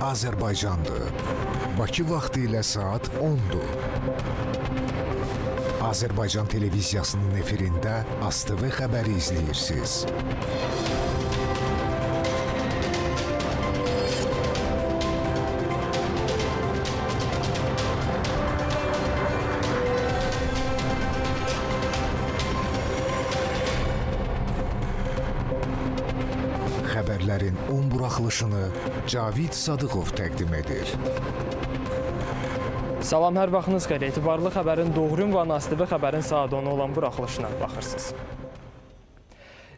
Azərbaycandır. Bakı vaxtı ilə saat 10-dur. Azərbaycan televiziyasının efirində ASTV xəbəri izləyirsiniz. Xəbərlərin 10 buraxılışını Cavid Sadıqov təqdim edir. Salam, hər vaxtınız xeyir. Etibarlı xəbərin doğru ünvanı ASTV xəbərin saat 10 olan buraxılışına baxırsınız.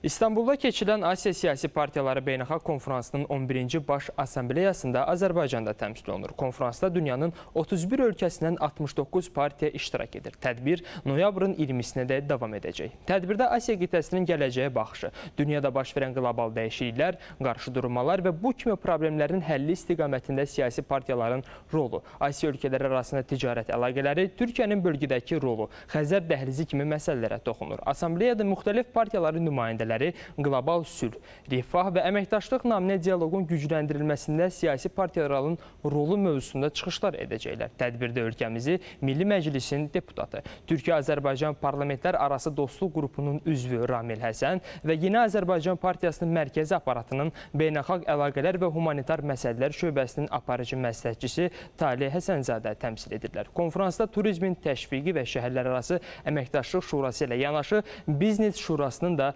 İstanbulda keçilən Asiya Siyasi Partiyaları Beynəlxalq Konfransının 11-ci Baş Assambleyasında Azərbaycanda təmsil olunur. Konfransda dünyanın 31 ölkəsindən 69 partiya iştirak edir. Tədbir noyabrın 20-sinə də davam edəcək. Tədbirdə Asiya qitəsinin gələcəyə baxışı, dünyada baş verən qlobal dəyişikliklər, qarşıdurmalar və bu kimi problemlərin həlli istiqamətində siyasi partiyaların rolu, Asiya ölkələri arasında ticarət əlaqələri, Türkiyənin bölgədəki rolu, Xəzər dəhlizi kimi məsələlərə toxunur. Assambleyada müxtəlif partiyaların nümayəndələri qlobal sülh, rifah və əməkdaşlıq naminə dialoqun gücləndirilməsində siyasi partiyaların rolu mövzusunda çıxışlar edəcəklər. Tədbirdə ölkəmizi Milli Məclisin deputatı, Türkiyə-Azərbaycan Parlamentlər Arası Dostluq qrupunun üzvü Ramil Həsən və Yeni Azərbaycan Partiyasının mərkəzi aparatının beynəlxalq əlaqələr və humanitar məsələlər şöbəsinin aparıcı məsləhətçisi Talih Həsənzadə təmsil edirlər. Konfransda turizmin təşviqi və şəhərlərarası əməkdaşlıq şurası ilə yanaşı Biznes Şurasının da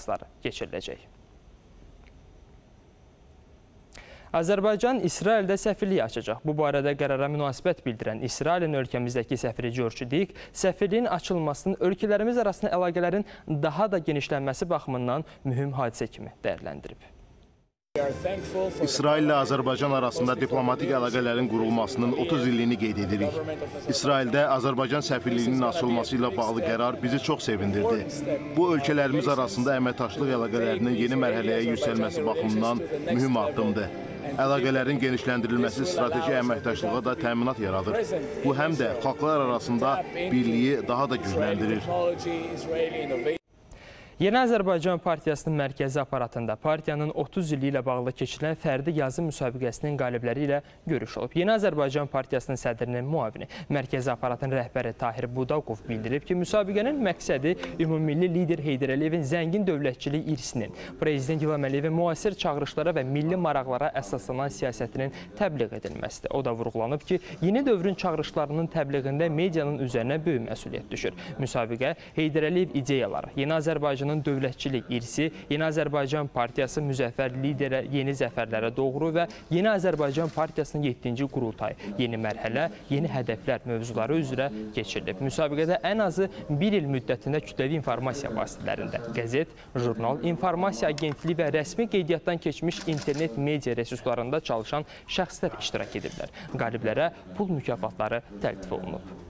iclasları keçiriləcək. Azərbaycan İsraildə səfirliyi açacaq. Bu barədə qərara münasibət bildirən İsrailin ölkəmizdəki səfiri George Dik səfirliyin açılmasının ölkələrimiz arasında əlaqələrin daha da genişlənməsi baxımından mühüm hadisə kimi dəyərləndirib. İsrail ilə Azərbaycan arasında diplomatik əlaqələrin qurulmasının 30 illiyini qeyd edirik. İsraildə Azərbaycan səfirliyinin açılması ilə bağlı qərar bizi çox sevindirdi. Bu ölkələrimiz arasında əməkdaşlıq əlaqələrinin yeni mərhələyə yüksəlməsi baxımından mühüm addımdır. Əlaqələrin genişləndirilməsi strateji əməkdaşlığa da təminat yaradır. Bu həm də xalqlar arasında birliyi daha da gücləndirir. Yeni Azərbaycan Partiyasının mərkəzi aparatında partiyanın 30 ili ilə bağlı keçirilən fərdi yazı müsabiqəsinin qalibləri ilə görüş olub. Yeni Azərbaycan Partiyasının sədrinin muavini, mərkəzi aparatın rəhbəri Tahir Budaqov bildirib ki, müsabiqənin məqsədi ümummilli lider Heydər Əliyevin zəngin dövlətçilik irsinin, Prezident İlham Əliyevin müasir çağırışlara və milli maraqlara əsaslanan siyasətinin təbliğ edilməsidir. O da vurğulanıb ki, yeni dövrün çağırışlarının təbliğində medianın üzərinə böyük məsuliyyət düşür. Müsabiqə Heydər Əliyev ideyaları, Yeni Azərbaycanın Azərbaycanın dövlətçilik irsi, Yeni Azərbaycan Partiyası müzəffər liderə yeni zəfərlərə doğru və Yeni Azərbaycan Partiyasının 7-ci qurultayı, yeni mərhələ, yeni hədəflər mövzuları üzrə keçirilib. Müsabiqədə ən azı bir il müddətində kütləvi informasiya vasitələrində qəzet, jurnal, informasiya agentliyi və rəsmi qeydiyyatdan keçmiş internet media resurslarında çalışan şəxslər iştirak ediblər. Qaliblərə pul mükafatları təltif olunub.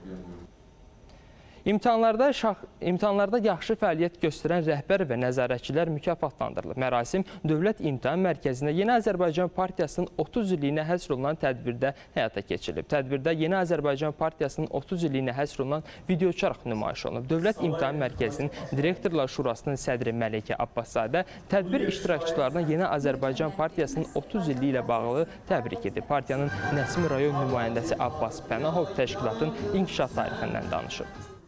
İmtahanlarda, şax, imtahanlarda yaxşı fəaliyyət göstərən rəhbər və nəzarətçilər mükafatlandırılıb. Mərasim Dövlət İmtahan Mərkəzində Yeni Azərbaycan Partiyasının 30 illiyinə həsr olunan tədbirdə həyata keçirilib. Tədbirdə Yeni Azərbaycan Partiyasının 30 illiyinə həsr olunan videoçarx nümayiş olunub. Dövlət İmtahan Mərkəzinin Direktorlar Şurasının sədri Məlikə Abbaszadə tədbir iştirakçılarına Yeni Azərbaycan Partiyasının 30 illiyi ilə bağlı təbrik edib. Partiyanın Nəsimi rayon nümayəndəsi Abbas Pənahov təşkilatın inkişaf tarixindən danışıb.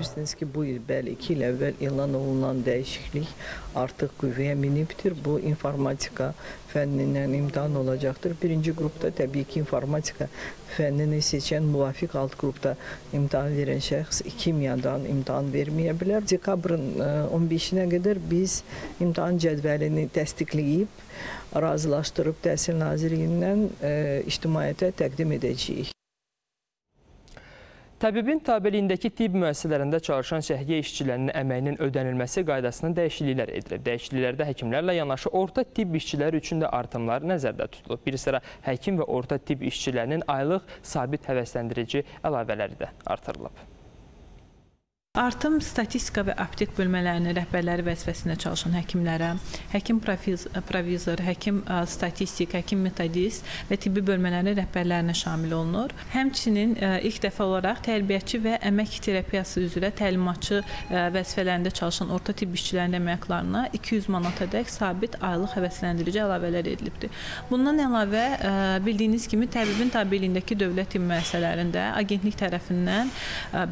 Bilirsiniz ki, bu il, bəli, iki il əvvəl elan olunan dəyişiklik artıq qüvvəyə minibdir. Bu informatika fənnindən imtahan olacaqdır. Birinci qrupda təbii ki, informatika fənnini seçən müvafiq alt qrupda imtahan verən şəxs kimyadan imtahan verməyə bilər. Dekabrın 15-nə qədər biz imtahan cədvəlini təsdiqləyib, razılaşdırıb Təhsil Nazirliyindən ictimaiyyətə təqdim edəcəyik. Təbibin tabeliyindəki tibb müəssisələrində çalışan səhiyyə işçilərinin əməyinin ödənilməsi qaydasına dəyişikliklər edilib. Dəyişikliklərdə həkimlərlə yanaşı orta tibb işçiləri üçün də artımlar nəzərdə tutulub. Bir sıra həkim və orta tibb işçilərinin aylıq sabit həvəsləndirici əlavələri də artırılıb. Artım statistika və aptek bölmələrinin rəhbərləri vəzifəsində çalışan həkimlərə, həkim provizor, həkim statistik, həkim metodist və tibbi bölmələrin rəhbərlərinə şamil olunur. Həmçinin ilk dəfə olaraq tərbiyəçi və əmək terapiyası üzrə təlimatçı vəzifələrində çalışan orta tibb işçilərinin əməkdaşlarına 200 manatadək sabit aylıq həvəsləndirici əlavələr edilibdir. Bundan əlavə bildiyiniz kimi təbibin tabeliyindəki dövlət tibb müəssisələrində agentlik tərəfindən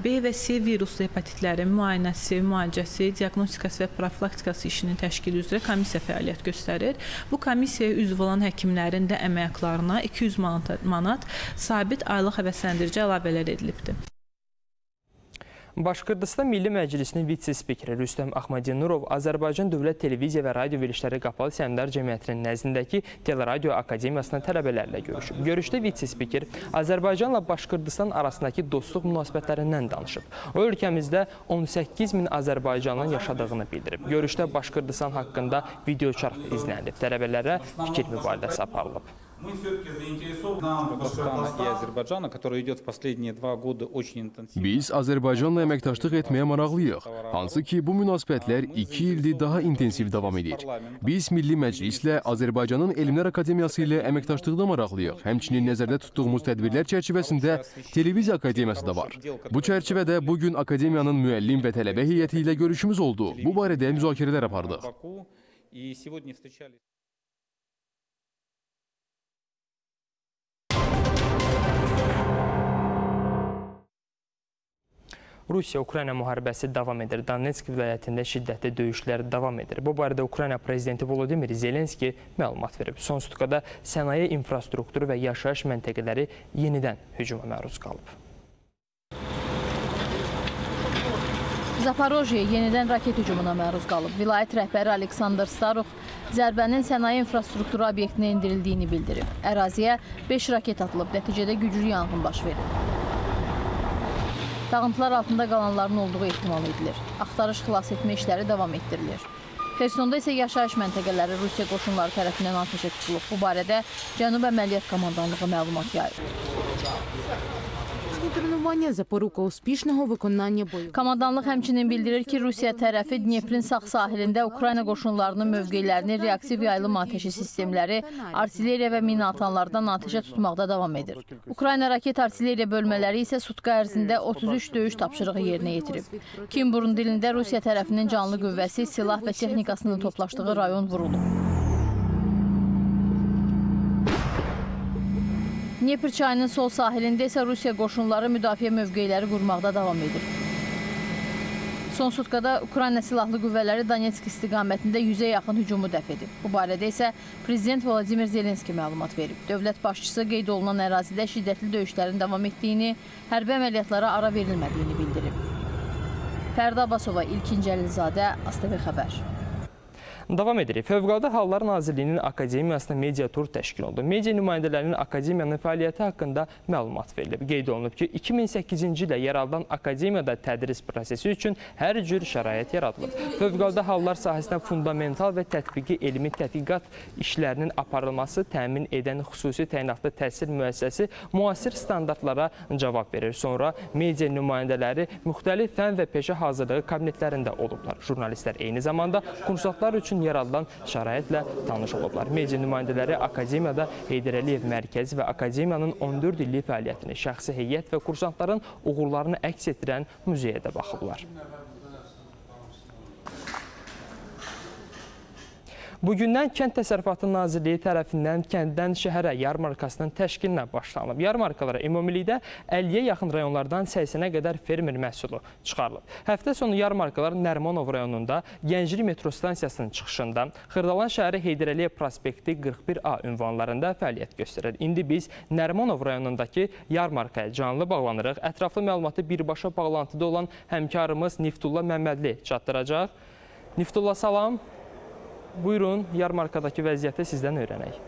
B və C viruslu hepatit hepatitlərin müayinəsi, müalicəsi, diaqnostikası və profilaktikası işinin təşkili üzrə komissiya fəaliyyət göstərir. Bu komissiyaya üzv olan həkimlərin də əmək haqlarına 200 manat, manat sabit aylıq həvəsləndirici əlavələr edilibdir. Başqırdistan Milli Məclisinin vitse-spikeri Rüstəm Axmadinurov Azərbaycan Dövlət Televiziya və Radio Verilişləri Qapalı Səhmdar Cəmiyyətinin nəzdindəki Teleradio Akademiyasının tələbələrlə görüşüb. Görüşdə vitse-spiker Azərbaycanla Başqırdistan arasındakı dostluq münasibətlərindən danışıb. O, ölkəmizdə 18 min Azərbaycanın yaşadığını bildirib. Görüşdə Başqırdistan haqqında videoçarx izlənilib. Tələbələrə fikir mübadiləsi aparılıb. Мы все-таки заинтересованы Казахстана и Азərbaycana, который идет в последние два года очень интенсивно. Biz Azərbaycanla əməkdaşlıq etməyə maraqlıyıq. Hansı ki, bu münasibətlər 2 ildir daha intensiv davam edir. Biz Milli Məclislə Azərbaycanın Elmlər Akademiyası ilə əməkdaşlıqda maraqlıyıq. Həmçinin nəzərdə tutduğumuz tədbirlər çərçivəsində Televiziya Akademiyası da var. Bu çərçivədə bu gün akademiyanın müəllim və tələbə heyəti ilə görüşümüz oldu. Bu barədə müzakirələr apardıq. И сегодня встречались Rusiya-Ukrayna müharibəsi davam edir. Donetsk vilayətində şiddətli döyüşlər davam edir. Bu barədə Ukrayna prezidenti Volodimir Zelenski məlumat verib. Son sutkada sənaye infrastrukturu və yaşayış məntəqələri yenidən hücuma məruz qalıb. Zaporojye yenidən raket hücumuna məruz qalıb. Vilayət rəhbəri Aleksandr Starov zərbənin sənaye infrastrukturu obyektinə endirildiyini bildirib. Əraziyə 5 raket atılıb, nəticədə güclü yanğın baş verib. Dağıntılar altında qalanların olduğu ehtimal edilir. Axtarış xilas etmə işləri davam etdirilir. Xersonda isə yaşayış məntəqələri Rusiya qoşunları tərəfindən atəşə tutulub. Bu barədə Cənub Əməliyyat Komandanlığı məlumat yayıb. тренування запорука успішного виконання бойових. Komandanlıq həmçinin bildirir ki, Rusiya tərəfi Dneprin sağ sahilində Ukrayna qoşunlarının mövqelərini reaktiv yaylım atəşi sistemləri, artilleriya və mina atanlardan atəşə tutmaqda davam edir. Ukrayna raket artilleriya bölmələri isə sutka ərzində 33 döyüş tapşırığı yerinə yetirib. Kimburun dilində Rusiya tərəfinin canlı qüvvəsi, silah və texnikasının toplaşdığı rayon vurulub. Dnepr çayının sol sahilində isə Rusiya qoşunları müdafiə mövqeləri qurmaqda davam edir. Son sutkada Ukrayna Silahlı Qüvvələri Donetsk istiqamətində 100-ə yaxın hücumu dəf edib. Bu barədə isə Prezident Vladimir Zelenski məlumat verib. Dövlət başçısı qeyd olunan ərazidə şiddətli döyüşlərin davam etdiyini, hərbi əməliyyatlara ara verilmədiyini bildirib. Fərda Abbasova, İlkin Cəlilzadə, ASTV xəbər. Davam edirik. Fövqəladə Hallar Nazirliyinin Akademiyasında media tur təşkil olundu. Media nümayəndələrinin Akademiyanın fəaliyyəti haqqında məlumat verilib. Qeyd olunub ki, 2008-ci ildə yaradılan Akademiyada tədris prosesi üçün hər cür şərait yaradılıb. Fövqəladə Hallar sahəsində fundamental və tətbiqi elmi tədqiqat işlərinin aparılması təmin edən xüsusi təyinatlı təhsil müəssisəsi müasir standartlara cavab verir. Sonra media nümayəndələri müxtəlif fən və peşə hazırlığı kabinetlərində olublar. Jurnalistlər eyni zamanda kursantlar üçün üçün yaradılan şəraitlə tanış olublar. Media nümayəndələri Akademiyada Heydər Əliyev Mərkəzi və Akademiyanın 14 illik fəaliyyətini, şəxsi heyət və kursantların uğurlarını əks etdirən muzeyə də baxıblar. Bugündən Kənd Təsərrüfatı Nazirliyi tərəfindən kənddən şəhərə yarmarkasının təşkilinə başlanılıb. Yarmarkalara ümumilikdə 50-yə yaxın rayonlardan 80-ə qədər fermer məhsulu çıxarılıb. Həftə sonu yarmarkalar Nərmanov rayonunda Gənclik metro stansiyasının çıxışında, Xırdalan şəhəri Heydər Əliyev prospekti 41A ünvanlarında fəaliyyət göstərir. İndi biz Nərmanov rayonundakı yarmarkaya canlı bağlanırıq. Ətraflı məlumatı birbaşa bağlantıda olan həmkarımız Niftullah Məmmədli çatdıracaq. Niftullah salam. Buyurun, yarmarkadakı vəziyyəti sizdən öyrənək.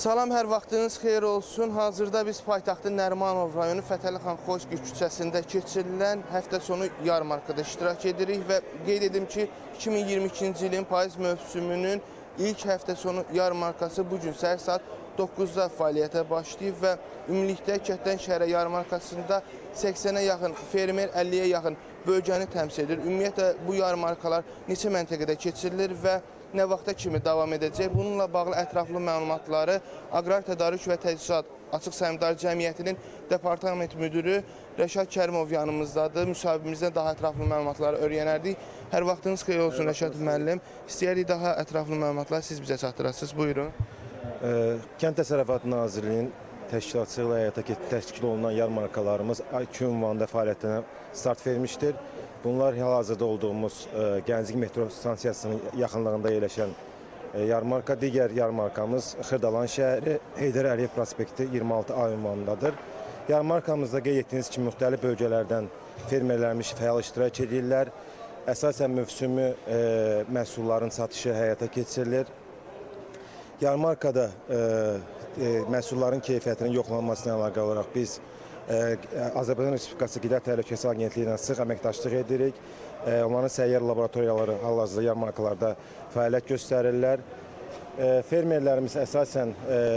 Salam, hər vaxtınız xeyir olsun. Hazırda biz paytaxtın Nərmanov rayonu Fətəli xan Xoşqi küçəsində keçirilən həftə sonu yarmarkada iştirak edirik və qeyd edim ki, 2022-ci ilin payız mövsümünün İlk həftə sonu yarmarkası bu gün səhər saat 9-da fəaliyyətə başlayıb və ümumilikdə Kətdən şəhərə yarmarkasında 80-ə yaxın fermer, 50-yə yaxın bölgəni təmsil edir. Ümumiyyətlə bu yarmarkalar neçə məntəqədə keçirilir və nə vaxta kimi davam edəcək? Bununla bağlı ətraflı məlumatları Aqrar Tədarük və Təcrisat Açıq Səhmdar Cəmiyyətinin departament müdürü Rəşad Kərimov yanımızdadır. Müsahibimizdən daha ətraflı məlumatları öyrənərdik. Hər vaxtınız xeyir olsun Rəşad müəllim. İstəyərik daha ətraflı məlumatları siz bizə çatdırasınız. Buyurun. Kənd Təsərrüfatı Nazirliyinin təşkilatçılığı ilə həyata təşkil olunan yarmarkalarımız iki ünvanda fəaliyyətinə start vermişdir. Bunlar hal-hazırda olduğumuz Gənclik metro stansiyasının yaxınlığında yerləşən yarmarka, digər yarmarkamız Xırdalan şəhəri, Heydər Əliyev prospekti 26A ünvanındadır. Yarmarkamızda qeyd etdiyiniz kimi müxtəlif bölgələrdən fermerlərimiz fəal iştirak edirlər. Əsasən mövsümü məhsulların satışı həyata keçirilir. Yarmarkada e, e, məhsulların keyfiyyətinin yoxlanılmasına əlaqə olaraq biz e, Azərbaycan Respublikası Qida Təhlükəsizliyi Agentliyi ilə sıx əməkdaşlıq edirik. Onların səyyar laboratoriyaları hal-hazırda yarmarkalarda fəaliyyət göstərirlər. Fermerlərimiz əsasən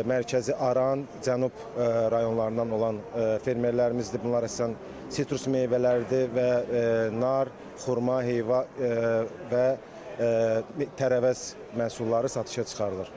mərkəzi Aran, cənub rayonlarından olan fermerlərimizdir. Bunlar əsasən sitrus meyvələridir və nar, xurma, heyva və tərəvəz məhsulları satışa çıxarılır.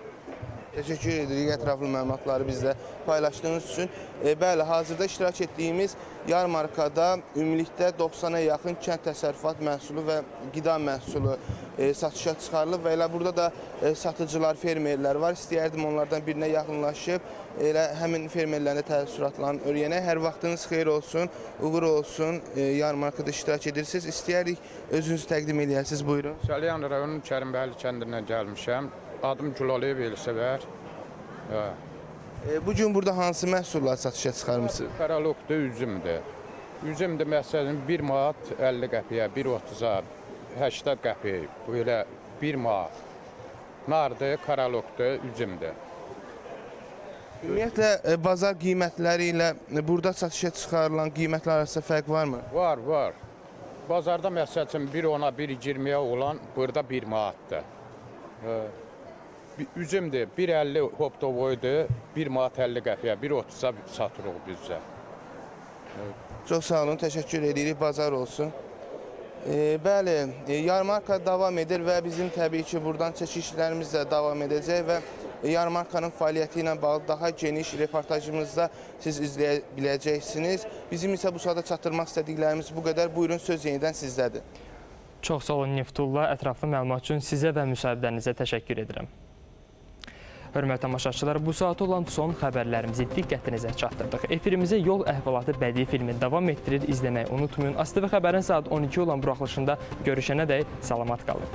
Təşəkkür edirik ətraflı məlumatları bizlə paylaşdığınız üçün. E, bəli, hazırda iştirak etdiyimiz yarmarkada ümumilikdə 90-a yaxın kənd təsərrüfat məhsulu və qida məhsulu e, satışa çıxarılıb və elə burada da e, satıcılar, fermerlər var. İstəyərdim onlardan birinə yaxınlaşıb elə həmin fermerlərin təəssüratlarını öyrənək. Hər vaxtınız xeyir olsun, uğur olsun. E, yarmarkada iştirak edirsiniz. İstəyərik özünüzü təqdim edəsiniz. Buyurun. Salyan rayonunun Kərimbəyli kəndindən gəlmişəm. Adım Gülaliyev Elsəvər. Hə. E, bu gün burada hansı məhsullar satışa çıxarmısınız? Karalokdur, üzümdür. Üzümdür məsələn 1 manat 50 qəpiyə, 1.30-a, 80 qəpik, belə 1 manat. Nardır, karalokdur, üzümdür. Ümumiyyətlə e, bazar qiymətləri ilə burada satışa çıxarılan qiymətlər arasında fərq varmı? Var, var. Bazarda məsəl üçün 1.10-a, 1.20-yə olan burada 1 manatdır. Hə. Üzümdür, 1.50 hoptovoydur, 1 manat 50 qəpiyə, 1.30-a satırıq bizcə. Çox sağ olun, təşəkkür edirik, bazar olsun. E, bəli, e, yarmarka davam edir və bizim təbii ki, buradan çəkişlərimiz də davam edəcək və yarmarkanın fəaliyyəti ilə bağlı daha geniş reportajımızda siz izləyə biləcəksiniz. Bizim isə bu saata çatdırmaq istədiklərimiz bu qədər. Buyurun, söz yenidən sizdədir. Çox sağ olun Neftullah. Ətraflı məlumat üçün sizə və müsahiblərinizə təşəkkür edirəm. Hörmətli tamaşaçılar, bu saat olan son xəbərlərimizi diqqətinizə çatdırdıq. Efirimizi Yol Əhvalatı bədii filmi davam etdirir, izləməyi unutmayın. ASTV xəbərin saat 12 olan buraxılışında görüşənə dək salamat qalın.